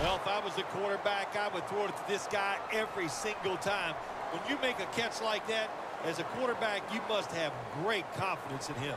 Well, if I was the quarterback, I would throw it to this guy every single time. When you make a catch like that, as a quarterback, you must have great confidence in him.